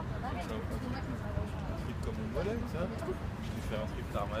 Un truc comme mon volet, tu fais un truc d'arme à.